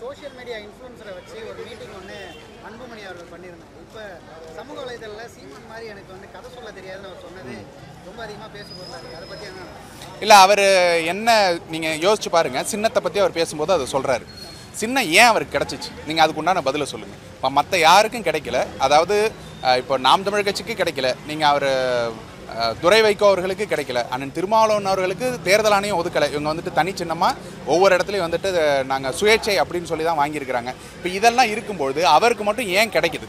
Social media இன்ஃப்ளூன்ஸரை வச்சு ஒரு meeting ஒன்று அன்புமணி அவர்கள் பண்ணியிருந்தாங்க. இப்போ சமூக வலைதளில் சீமான் மாதிரி எனக்கு வந்து கதை சொல்ல தெரியாதுன்னு அவர் சொன்னது ரொம்ப அதிகமாக பேச பொருளாக அதை பற்றி என்ன இல்லை அவர் என்ன நீங்கள் யோசிச்சு பாருங்கள் சின்னத்தை பற்றி அவர் பேசும்போது அதை சொல்கிறாரு சின்ன ஏன் அவருக்கு கிடச்சிச்சு? நீங்கள் அதுக்கு உண்டான பதிலை சொல்லுங்கள் இப்போ மற்ற யாருக்கும் கிடைக்கல. அதாவது இப்போ நாம் தமிழ் கட்சிக்கு கிடைக்கல. நீங்கள் அவர் துரை வைகோ அவர்களுக்கு கிடைக்கல. அண்ணன் திருமாவளவன் அவர்களுக்கு தேர்தல் ஆணையம் ஒதுக்கலை. இவங்க வந்துட்டு தனி சின்னமாக ஒவ்வொரு இடத்துலையும் வந்துட்டு நாங்கள் சுயேட்சை அப்படின்னு சொல்லி தான் வாங்கியிருக்கிறாங்க. இப்போ இதெல்லாம் இருக்கும்பொழுது அவருக்கு மட்டும் ஏன் கிடைக்குது?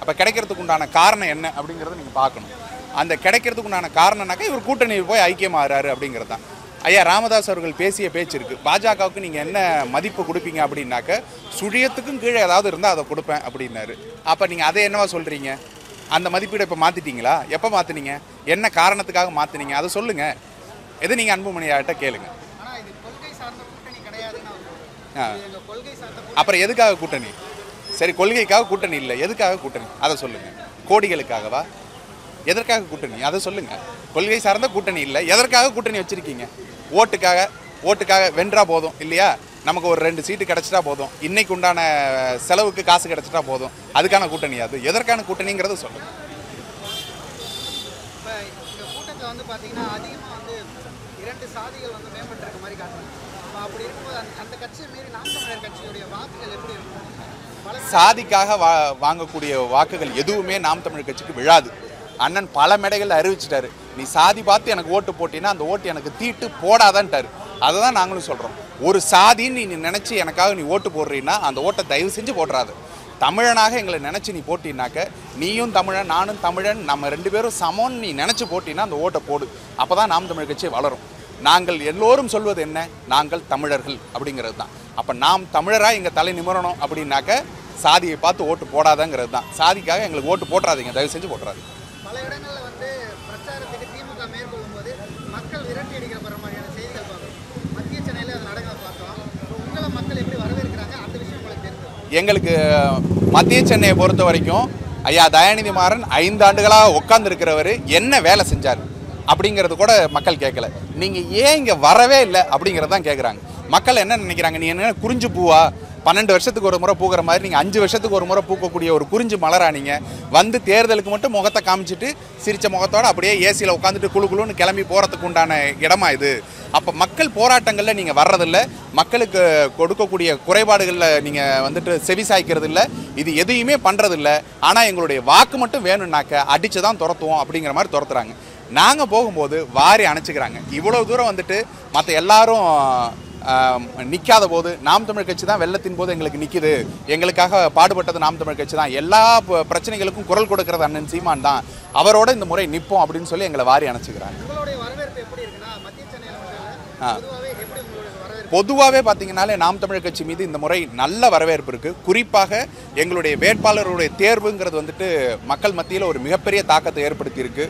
அப்போ கிடைக்கிறதுக்கு உண்டான காரணம் என்ன அப்படிங்கிறத நீங்கள் பார்க்கணும். அந்த கிடைக்கிறதுக்கு உண்டான காரணம்னாக்கா இவர் கூட்டணி போய் ஐக்கியமாகிறாரு அப்படிங்கிறது தான் ஐயா ராமதாஸ் அவர்கள் பேசிய பேச்சு இருக்குது பாஜகவுக்கு நீங்கள் என்ன மதிப்பு கொடுப்பீங்க அப்படின்னாக்க சுழியத்துக்கும் கீழே ஏதாவது இருந்தால் அதை கொடுப்பேன் அப்படின்னாரு. அப்போ நீங்கள் அதை என்னவா சொல்கிறீங்க அந்த மதிப்பீடை இப்போ மாற்றிட்டீங்களா எப்போ மாற்றினீங்க என்ன காரணத்துக்காக மாற்றினீங்க அதை சொல்லுங்கள் எது நீங்கள் அன்புமணியாட்ட கேளுங்க. அப்புறம் எதுக்காக கூட்டணி? சரி கொள்கைக்காக கூட்டணி இல்லை. எதுக்காக கூட்டணி? அதை சொல்லுங்க. கோடிகளுக்காகவா? எதற்காக கூட்டணி? அதை சொல்லுங்க. கொள்கை சார்ந்த கூட்டணி இல்லை. எதற்காக கூட்டணி வச்சிருக்கீங்க? ஓட்டுக்காக ஓட்டுக்காக வென்றா போதும் இல்லையா? நமக்கு ஒரு ரெண்டு சீட்டு கிடைச்சிட்டா போதும். இன்னைக்கு உண்டான செலவுக்கு காசு கிடைச்சிட்டா போதும். அதுக்கான கூட்டணி அது. எதற்கான கூட்டணிங்கிறத சொல்லுங்க. இப்போ இந்த கூட்டத்தில் வந்து பார்த்தீங்கன்னா அதிகமாக வந்து இரண்டு சாதிகள் வந்து மேம்பட்டிருக்க மாதிரி காட்டுறாங்க. இப்போ அப்படி இருக்கும்போது அந்த அந்த கட்சியை மீறி நாம் தமிழர் கட்சியுடைய வாக்குகள் எப்படி இருக்கும்? பல சாதிக்காக வா வாங்கக்கூடிய வாக்குகள் எதுவுமே நாம் தமிழ் கட்சிக்கு விழாது. அண்ணன் பல மேடைகள் அறிவிச்சிட்டாரு. நீ சாதி பார்த்து எனக்கு ஓட்டு போட்டினா அந்த ஓட்டு எனக்கு தீட்டு போடாதான்ட்டாரு. அதை தான் நாங்களும் சொல்கிறோம் ஒரு சாதின்னு நீ நினச்சி எனக்காக நீ ஓட்டு போடுறீன்னா அந்த ஓட்டை தயவு செஞ்சு போடுறாது தமிழனாக எங்களை நினச்சி நீ போட்டினாக்க நீயும் தமிழன் நானும் தமிழன் நம்ம ரெண்டு பேரும் சமம்னு நீ நினச்சி போட்டினா அந்த ஓட்டை போடு. அப்போ தான் நாம் தமிழ் கட்சி வளரும். நாங்கள் எல்லோரும் சொல்வது என்ன? நாங்கள் தமிழர்கள் அப்படிங்கிறது தான். அப்போ நாம் தமிழராக எங்கள் தலை நிமிரணும் அப்படின்னாக்க சாதியை பார்த்து ஓட்டு போடாதங்கிறது தான். சாதிக்காக எங்களுக்கு ஓட்டு போட்டுறாதீங்க. தயவு செஞ்சு போட்டுறாதீங்க. எங்களுக்கு மத்திய சென்னையை பொறுத்த வரைக்கும் ஐயா தயாநிதி மாறன் ஐந்து ஆண்டுகளாக உட்காந்துருக்கிறவர் என்ன வேலை செஞ்சார்? அப்படிங்கிறது கூட மக்கள் கேட்கல. நீங்கள் ஏன் இங்கே வரவே இல்லை? அப்படிங்கிறது தான் கேட்குறாங்க. மக்கள் என்ன நினைக்கிறாங்க? நீ என்ன குறிஞ்சு பூவா? பன்னெண்டு வருஷத்துக்கு ஒரு முறை பூக்கிற மாதிரி நீங்கள் அஞ்சு வருஷத்துக்கு ஒரு முறை பூக்கக்கூடிய ஒரு குறிஞ்சு மலராணிங்க வந்து தேர்தலுக்கு மட்டும் முகத்தை காமிச்சிட்டு சிரித்த முகத்தோட அப்படியே ஏசியில் உட்காந்துட்டு குழு குழுன்னு கிளம்பி போகிறதுக்கு உண்டான இடமா இது? அப்போ மக்கள் போராட்டங்களில் நீங்கள் வர்றதில்ல. மக்களுக்கு கொடுக்கக்கூடிய குறைபாடுகளில் நீங்கள் வந்துட்டு செவி சாய்க்கிறது இல்லை இது எதையுமே பண்ணுறதில்ல ஆனால் எங்களுடைய வாக்கு மட்டும் வேணும்னாக்க அடித்து தான் துரத்துவோம் அப்படிங்கிற மாதிரி துரத்துறாங்க. நாங்கள் போகும்போது வாரி அணைச்சிக்கிறாங்க. இவ்வளோ தூரம் வந்துட்டு மற்ற எல்லாரும் நிற்காத போது நாம் தமிழ் கட்சி தான் வெள்ளத்தின் போது எங்களுக்கு நிற்கிது எங்களுக்காக பாடுபட்டது நாம் தமிழ் கட்சி தான். எல்லா பிரச்சனைகளுக்கும் குரல் கொடுக்கறது அண்ணன் சீமான் தான். அவரோட இந்த முறை நிற்போம் அப்படின்னு சொல்லி எங்களை வாரி அணைச்சிக்கிறாங்க உங்களுடைய வரவேற்பு எப்படி இருக்குன்னா மத்திய சென்னையில் மட்டும் இல்லை ஆ. பொதுவாகவே பார்த்தீங்கனாலே நாம் தமிழர் கட்சி மீது இந்த முறை நல்ல வரவேற்பு இருக்குது குறிப்பாக எங்களுடைய வேட்பாளருடைய தேர்வுங்கிறது வந்துட்டு மக்கள் மத்தியில் ஒரு மிகப்பெரிய தாக்கத்தை ஏற்படுத்தியிருக்கு.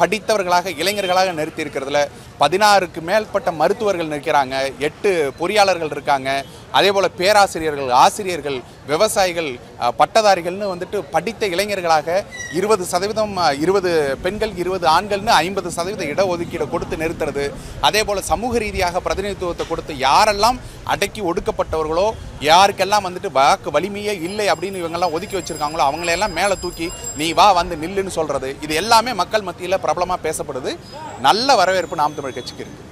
படித்தவர்களாக இளைஞர்களாக நிறுத்தி இருக்கிறதுல பதினாறுக்கு மேற்பட்ட மருத்துவர்கள் நிற்கிறாங்க. எட்டு பொறியாளர்கள் இருக்காங்க. அதே போல் பேராசிரியர்கள் ஆசிரியர்கள் விவசாயிகள் பட்டதாரிகள்னு வந்துட்டு படித்த இளைஞர்களாக இருபது சதவீதம் இருபது பெண்கள் இருபது ஆண்கள்னு ஐம்பது சதவீத இடஒதுக்கீடு கொடுத்து நிறுத்துறது. அதே போல் சமூக ரீதியாக பிரதிநிதித்துவத்தை கொடுத்து யாரெல்லாம் அடக்கி ஒடுக்கப்பட்டவர்களோ யாருக்கெல்லாம் வந்துட்டு வாக்கு வலிமையே இல்லை அப்படின்னு இவங்கெல்லாம் ஒதுக்கி வச்சிருக்காங்களோ அவங்களையெல்லாம் மேலே தூக்கி நீ வா வந்து நில்லுன்னு சொல்கிறது இது எல்லாமே மக்கள் மத்தியில் பிரபலமாக பேசப்படுது. நல்ல வரவேற்பு நாம் தமிழ் கட்சிக்கு இருக்குது